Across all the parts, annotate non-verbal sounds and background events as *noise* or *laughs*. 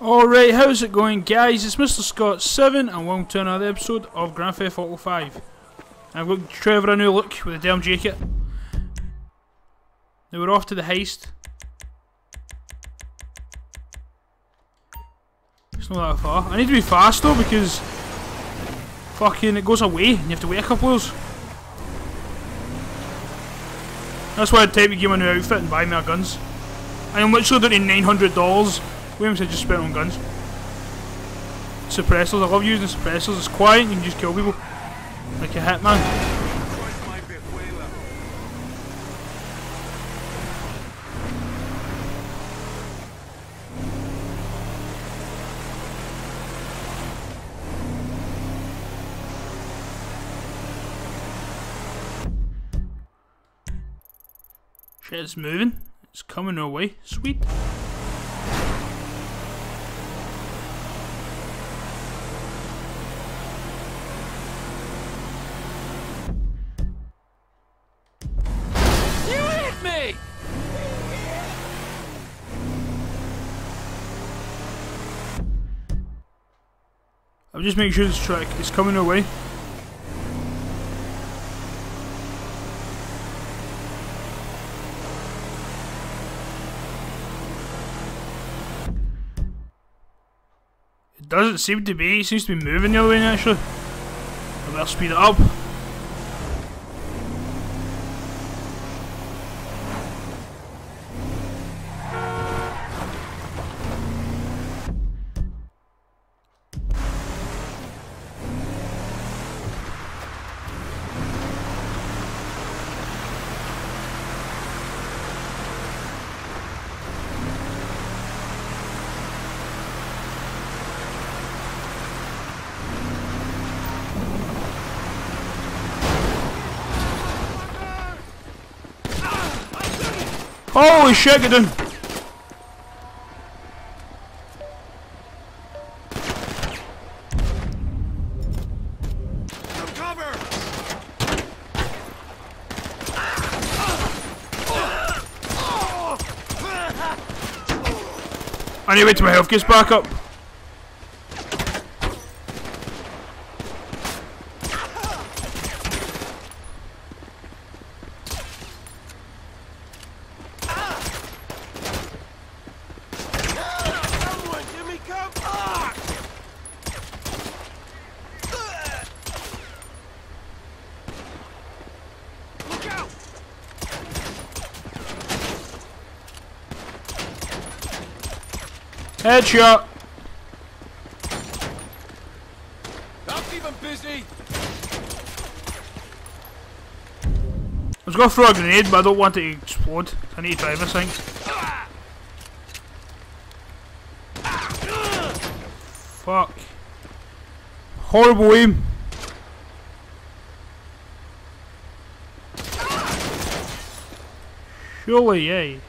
Alright, how's it going guys? It's Mr. Scott7 and welcome to another episode of Grand Theft Auto 5. I've got Trevor a new look with a damn jacket. Now we're off to the heist. It's not that far. I need to be fast though because fucking it goes away and you have to wait a couple hours. That's why I'd take me give my new outfit and buy me our guns. I'm literally doing $900 Williams had just spent on guns. Suppressors, I love using suppressors, it's quiet, you can just kill people. Like a hitman. Shit, it's moving. It's coming our way. Sweet. I'm just make sure this truck is coming our way. It doesn't seem to be, it seems to be moving the other way actually. I better speed it up. Holy shit, get in! I need to wait till my health gets back up. Headshot. I'll keep him busy. I was gonna throw a grenade, but I don't want it to explode. I need to try this thing. Fuck. Horrible aim. Surely, yay.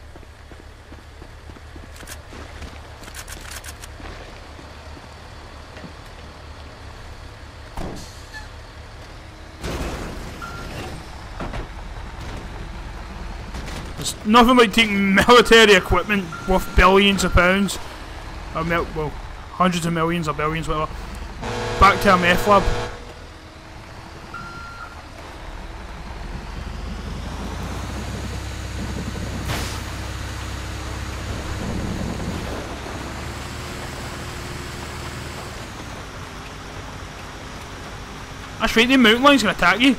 It's nothing like taking military equipment worth billions of pounds, or mil well, hundreds of millions or billions, whatever, back to a meth lab. That's right, the mountain lion's gonna attack you.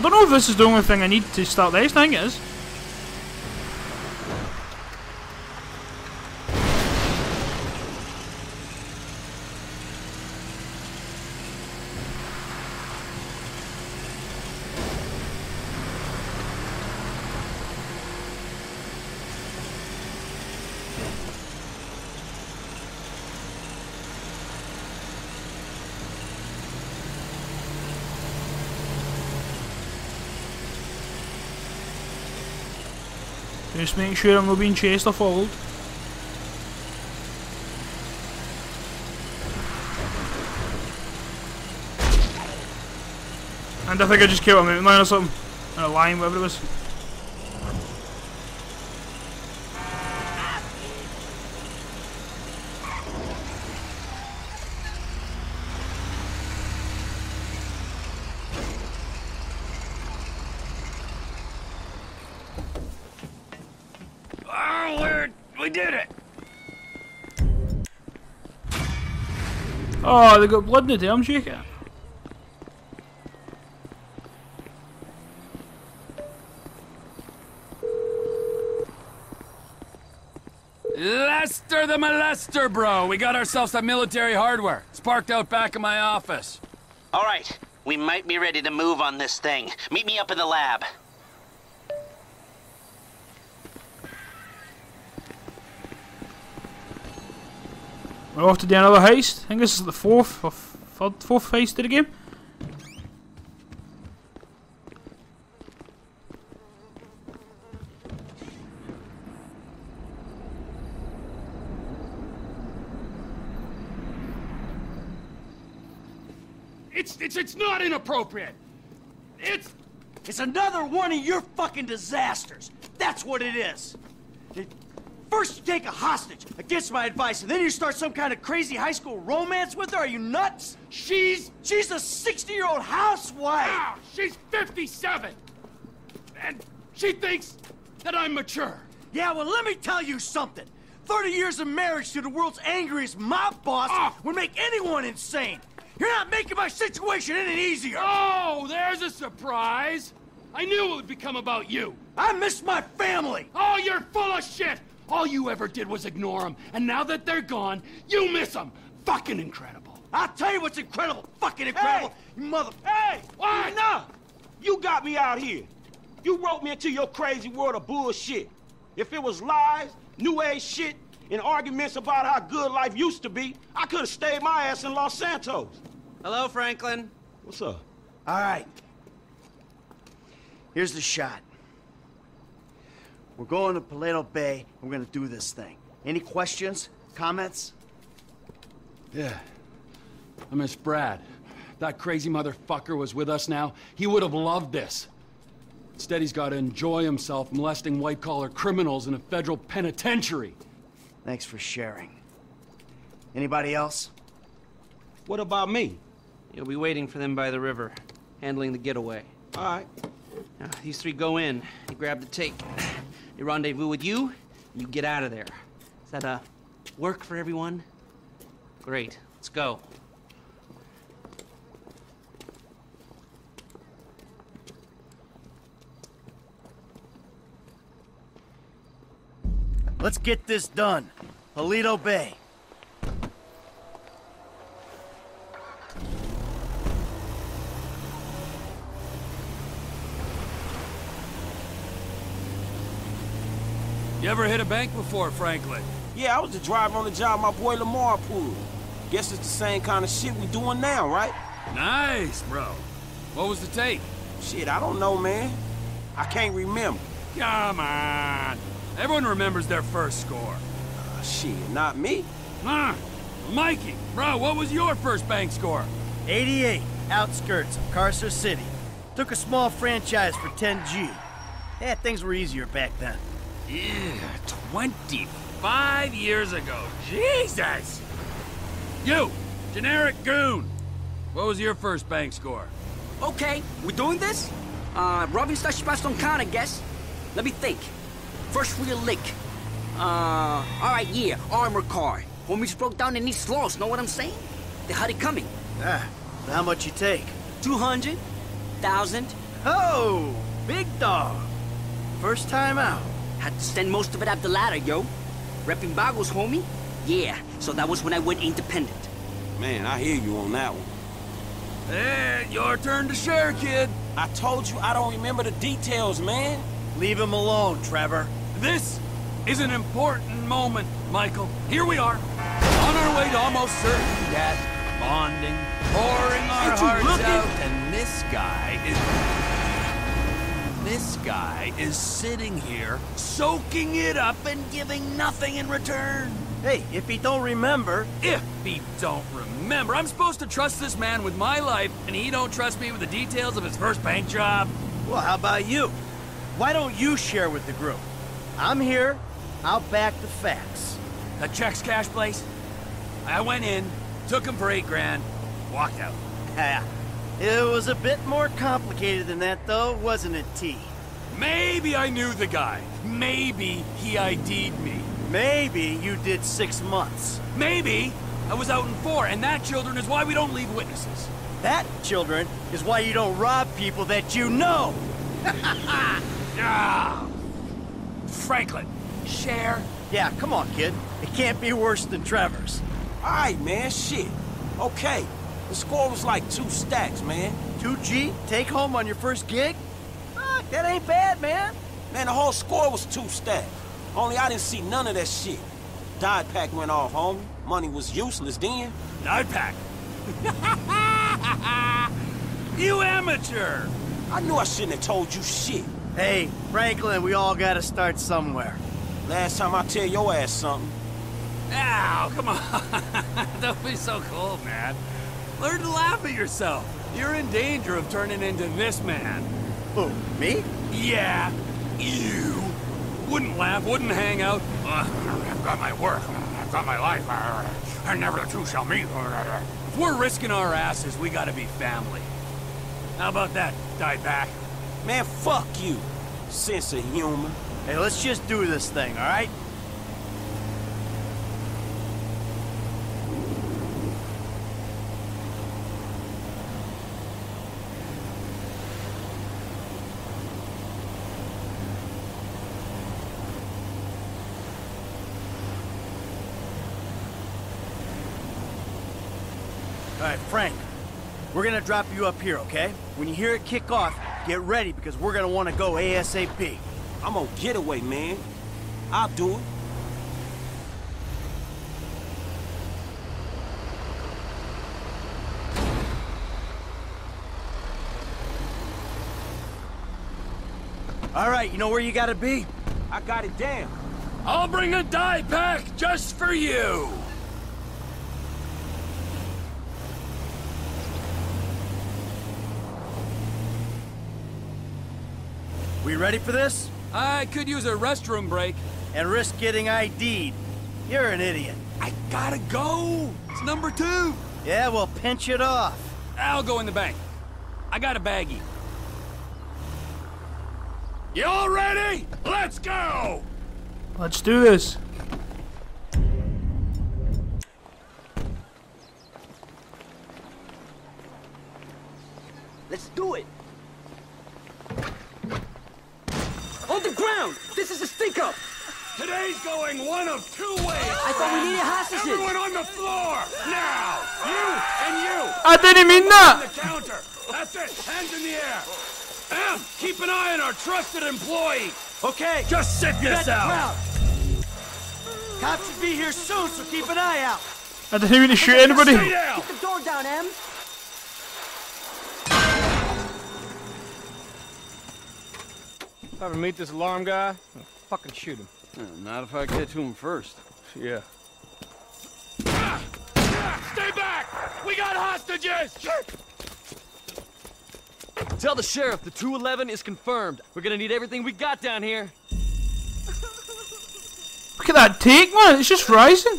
I don't know if this is the only thing I need to start this. It is. Just make sure I'm not being chased or followed. And I think I just killed a mountain lion or something. Or a lion, whatever it was. Oh, they got blood in the damn shaker. Lester the molester, bro. We got ourselves some military hardware. It's parked out back in my office. All right, we might be ready to move on this thing. Meet me up in the lab. We're off to do another heist. I think this is the fourth or third, fourth heist of the game. It's it's it's not inappropriate. It's It's another one of your fucking disasters. That's what it is. It- First you take a hostage against my advice, and then you start some kind of crazy high school romance with her. Are you nuts? she's She's a 60-year-old housewife. ah, she's 57. And she thinks that I'm mature. Yeah, well, let me tell you something. 30 years of marriage to the world's angriest mob boss Ah. would make anyone insane. You're not making my situation any easier. Oh, there's a surprise. I knew it would become about you. I miss my family. Oh, you're full of shit. All you ever did was ignore them, and now that they're gone, you miss them. Fucking incredible. I'll tell you what's incredible. Fucking incredible. You mother... Hey! What? Enough! You got me out here. You wrote me into your crazy world of bullshit. If it was lies, new age shit, and arguments about how good life used to be, I could have stayed my ass in Los Santos. Hello, Franklin. What's up? All right. Here's the shot. We're going to Paleto Bay. and We're gonna do this thing. Any questions? Comments? Yeah. I miss Brad. That crazy motherfucker was with us now. He would have loved this. Instead, he's got to enjoy himself molesting white-collar criminals in a federal penitentiary. Thanks for sharing. Anybody else? What about me? You'll be waiting for them by the river, handling the getaway. All right. Now, these three go in. You grab the tape. They rendezvous with you. You get out of there. Is that uh work for everyone? Great. Let's go. Let's get this done. Paleto Bay. You ever hit a bank before, Franklin? Yeah, I was the driver on the job my boy Lamar pulled. Guess it's the same kind of shit we doing now, right? Nice, bro. What was the take? Shit, I don't know, man. I can't remember. Come on. Everyone remembers their first score. Uh, shit, not me. Huh? Mikey, bro, what was your first bank score? 88, outskirts of Carcer City. Took a small franchise for 10G. Yeah, things were easier back then. Yeah, 25 years ago. Jesus! You, generic goon. What was your first bank score? Okay, we're doing this? Uh, robbing slash bust don't count, I guess. Let me think. First real lick. Uh, alright, yeah, armor car. Homies broke down in East Los, know what I'm saying? They had it coming. Ah, so how much you take? 200, 1,000. Oh, big dog. First time out. Had to send most of it up the ladder, yo. Repping Vagos, homie? Yeah, so that was when I went independent. Man, I hear you on that one. And your turn to share, kid. I told you I don't remember the details, man. Leave him alone, Trevor. This is an important moment, Michael. Here we are, on our way to almost certain death, bonding, pouring our Aren't you hearts looking? out, and this guy is... This guy is sitting here, soaking it up and giving nothing in return. Hey, if he don't remember, If he don't remember, I'm supposed to trust this man with my life, and he don't trust me with the details of his first bank job. well, how about you? Why don't you share with the group? I'm here. I'll back the facts. The checks cash place. I went in, took him for eight grand, walked out. *laughs* *laughs* Yeah. It was a bit more complicated than that, though, wasn't it, T? Maybe I knew the guy. Maybe he ID'd me. Maybe you did six months. Maybe I was out in four, and that, children, is why we don't leave witnesses. That, children, is why you don't rob people that you know. *laughs* Ah! Franklin, share. Yeah, come on, kid. It can't be worse than Trevor's. All right, man, shit. Okay, the score was like two stacks, man. 2G, take home on your first gig? Fuck, that ain't bad, man. Man, the whole score was two stacks. Only I didn't see none of that shit. Dye pack went off, homie. Money was useless then. Nine pack. *laughs* you amateur. I knew I shouldn't have told you shit. Hey, Franklin, we all gotta start somewhere. Last time I tell your ass something. Ow, come on. *laughs* Don't be so cold, man. Learn to laugh at yourself. You're in danger of turning into this man. Who, me? Yeah, you. Wouldn't laugh, wouldn't hang out. I've got my work, I've got my life, and never the two shall meet. If we're risking our asses, we gotta be family. How about that, dye pack? Man, fuck you. Sense of humor. Hey, let's just do this thing, all All right, Frank. We're gonna drop you up here, okay? When you hear it kick off, get ready because we're gonna want to go ASAP. I'm on getaway, man. I'll do it. All right, you know where you gotta be? I got it down. I'll bring a dye pack just for you. We ready for this? I could use a restroom break. And risk getting ID'd. You're an idiot. I gotta go. It's number two. Yeah, well, pinch it off. I'll go in the bank. I got a baggie. You all ready? Let's go! Let's do this. Let's do it. On the ground! This is a stick-up! Today's going one of two ways. I thought we needed hostages! Everyone on the floor! Now! You and you! I didn't mean On that! the counter! That's it! Hands in the air! Em, keep an eye on our trusted employee! Okay, Just sit this out! crowd. Cops should be here soon, so keep an eye out. I didn't mean to shoot anybody. Stay down! Keep the door down, Em! If I ever meet this alarm guy, I'll fucking shoot him. Not if I get to him first. Yeah. Stay back! We got hostages! Tell the sheriff the 211 is confirmed. We're gonna need everything we got down here. Look at that take, man. It's just rising.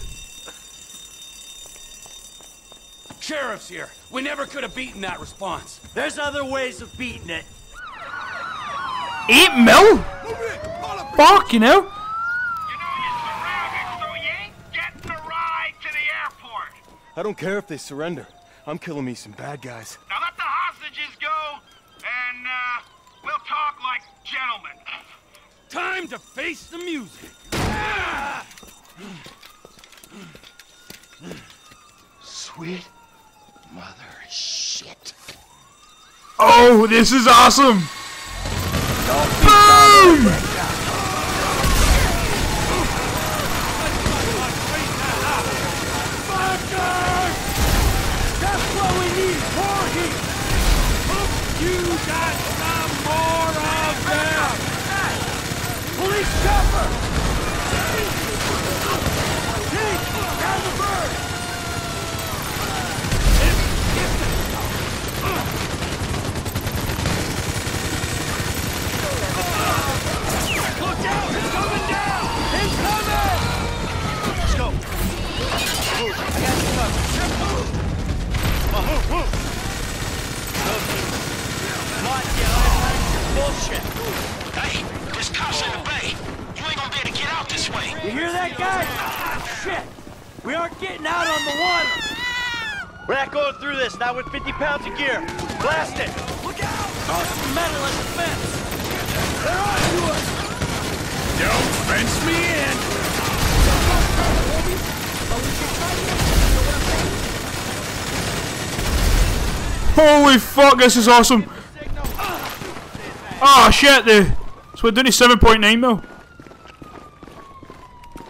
Sheriff's here. We never could have beaten that response. There's other ways of beating it. Eight mil? Fuck, you know? I don't care if they surrender. I'm killing me some bad guys. Now let the hostages go, and uh, we'll talk like gentlemen. Time to face the music. Sweet mother shit. Oh, this is awesome. Boom! That's what we need. More heat. You got some more of them! Police chopper. Hey, down the bird! Look out! It's coming down! It's coming! Let's go. Move. I got you covered. Come on, move, move. Come on, kid. Bullshit. Hey, there's cops in the bay. You ain't gonna be able to get out this way. You hear that, guys? Shit! We aren't getting out on the water! We're not going through this, not with 50 pounds of gear. Blast it! Look out! Toss some metal at the fence! They're on to us! Don't fence me in! Holy fuck, this is awesome. Oh shit, the so we're doing a 7.9 mil.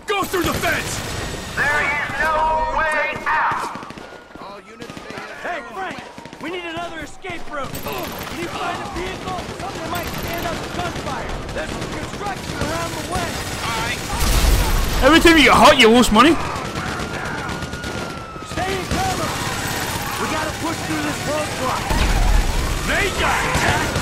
Go through the fence! There is no way out. Hey, Frank! We need another escape route! Can you find a vehicle? Something might stand up to gunfire! There's some construction around the way! Every time you get hot, you lose money. Stay in cover! We gotta push through this roadblock! They got attack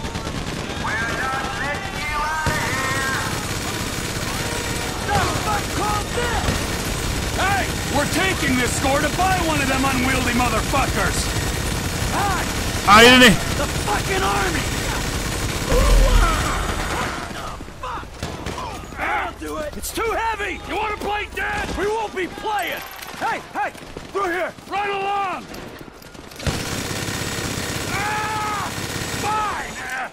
We're taking this score to buy one of them unwieldy motherfuckers! Irony. The fucking army! I'll do it! It's too heavy! You wanna play dead? We won't be playing! Hey, hey! Through here! Run along! Ah! Fine!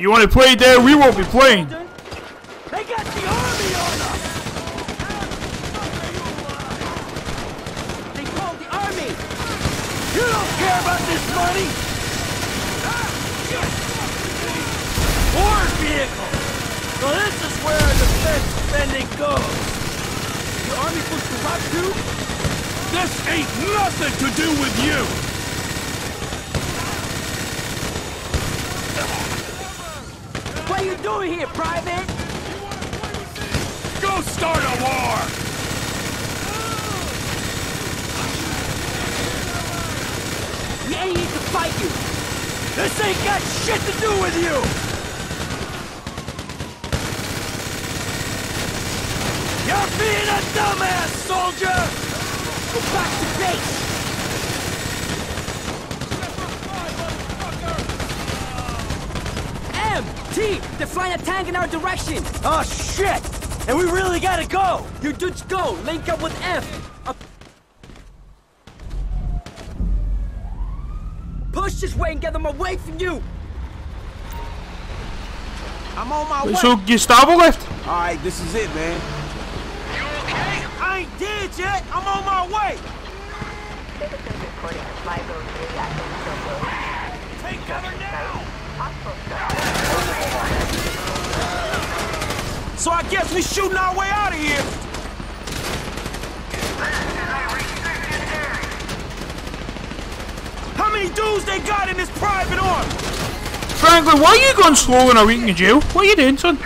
You want to play there? We won't be playing. They got the army on us! They called the army! You don't care about this War vehicle! So this is where defense spending goes! The army pushed the rock too? This ain't nothing to do with you! What are you doing here, Private? Go start a war! We you. This ain't got shit to do with you! You're being a dumbass, soldier! Go back to base. M, T, they're flying a tank in our direction. Oh, shit! And we really gotta go! You dudes go. Link up with F. way and get them away from you. I'm on my way. So Gustavo left. All right, this is it, man. You okay? I ain't dead yet. I'm on my way. Take cover now. So I guess we shooting our way out of here. How many dudes they got in this private? Franklin, why are you going slow a week in jail? What are you doing, son?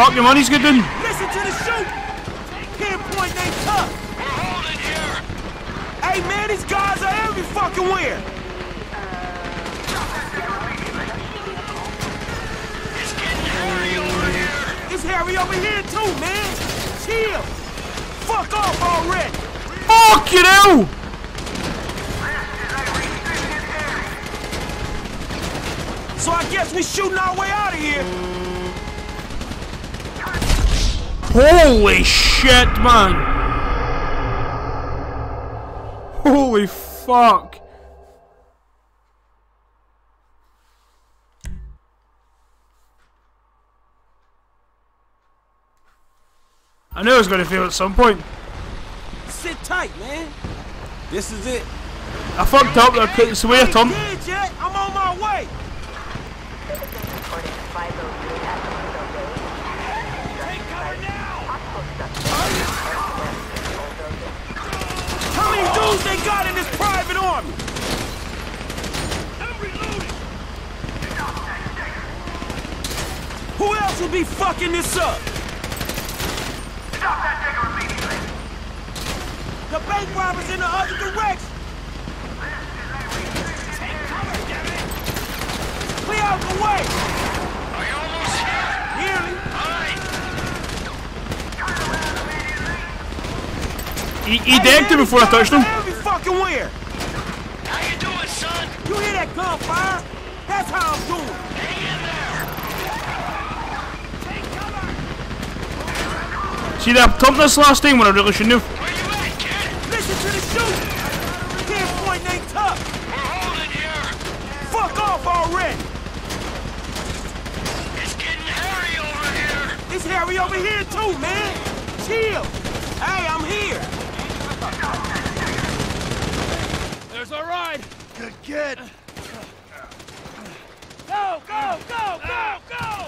fuck, your money's good then. Listen to the shoot. Pinpoint they tough. We're holding here. Hey man, these guys are every fucking where. It's getting hairy over here. It's hairy over here too, man. Chill. Fuck off already. Fuck you know. So I guess we shooting our way out of here. Holy shit, man! Holy fuck! I knew I was gonna fail at some point. Sit tight, man. This is it. I fucked up, I couldn't swear, Tom. Dead yet? I'm on my way. How many dudes they got in this private army? Who else would be fucking this up? The bank robbers in the other direction. Clear out the way. Are you almost here? Nearly. He, he decked it before I touched him. Every fucking where. How you doing, son? You hear that gunfire? That's how I'm doing. See that I this last time when I really shouldn't have. Listen to the shooting. Can't point ain't tough. We're holding here. Fuck off already. It's getting hairy over here. It's hairy over here too, man. Chill. Hey, I'm here. There's a ride. Good kid. Go, go, go, go, go!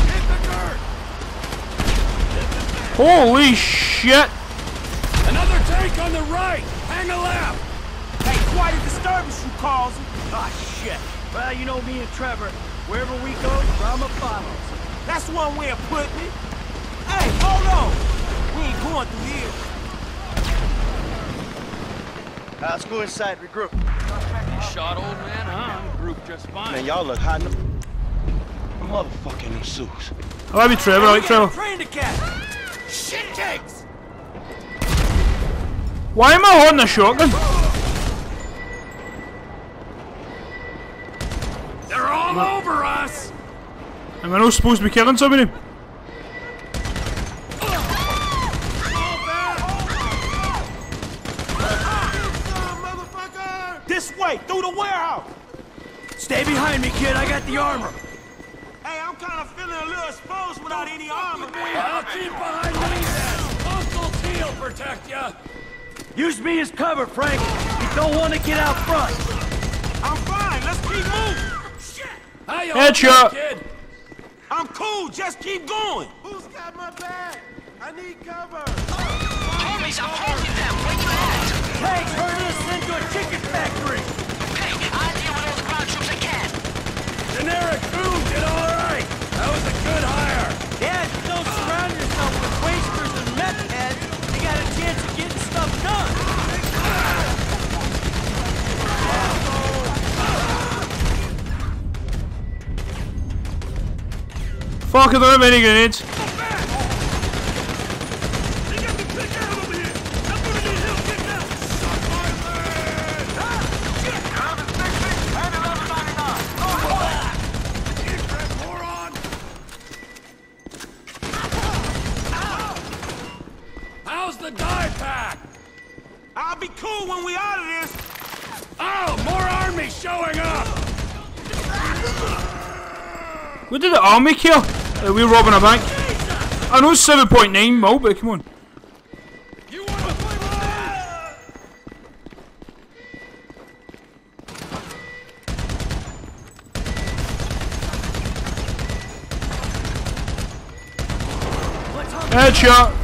Hit the dirt! Holy shit! Another tank on the right! Hang a left! Hey, quite a disturbance you causing. Ah, shit. Well, you know me and Trevor. Wherever we go, drama follows. That's one way of putting it. Hey, hold on! We ain't going through here. Uh, let's go inside, regroup. You Shot old man, huh? Group just fine. Man, y'all look hot in the motherfucking new suits. I like me Trevor, I like Trevor. Train the cat! Shit takes! Why am I holding a shotgun? They're all over us! Am I not supposed to be killing somebody? This way, through the warehouse! Stay behind me, kid. I got the armor. Hey, I'm kind of feeling a little exposed without any armor. I'll keep behind me then. Uncle T will protect ya. Use me as cover, Frank. You don't want to get out front. I'm fine. Let's keep moving. Shit. Hey, Headshot. kid. I'm cool. Just keep going. Who's got my bag? I need cover. Homies, I'm holding them. Where you at? Tanks heard us into a chicken factory. Okay, I'll deal with all the ground troops I can. Generic food did all out of this. Oh, more army showing up. What did the army kill? Uh, we were robbing a bank. I know it's 7.9 mil, but come on. Headshot.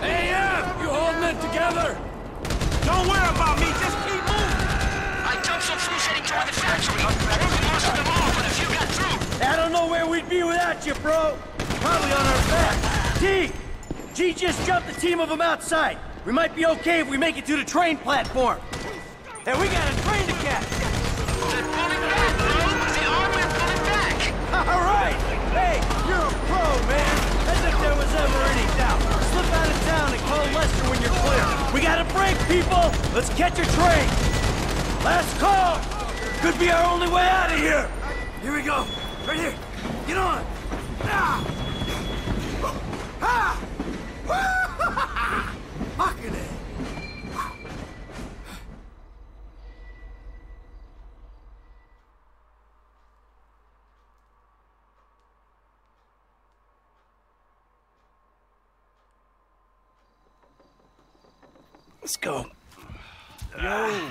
AF, you holding it together? Don't worry about me. Crew's heading toward the factory. We lost in the but if you got through... I don't know where we'd be without you, bro. Probably on our back. G! G just jumped the team of them outside. We might be okay if we make it to the train platform. And we got a train to catch. They're pulling back, bro. They are pulling back. All right. Hey, you're a pro, man. As if there was ever any doubt. Slip out of town and call Lester when you're clear. We gotta break, people. Let's catch a train. Last call! Could be our only way out of here! Here we go! Right here! Get on! Ah! Ah! *laughs* It! Let's go. Yo,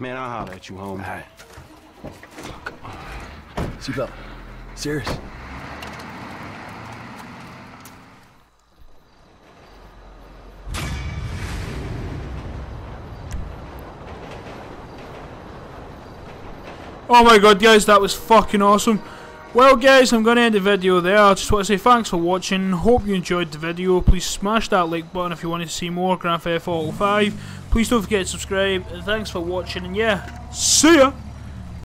Man, I'll holler at you, homie. All right. Seatbelt. Serious. Oh my god, guys, that was fucking awesome. Well, guys, I'm going to end the video there. I just want to say thanks for watching. Hope you enjoyed the video. Please smash that like button if you want to see more Grand Theft Auto 5. Please don't forget to subscribe. Thanks for watching, and yeah, see ya!